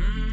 Mm.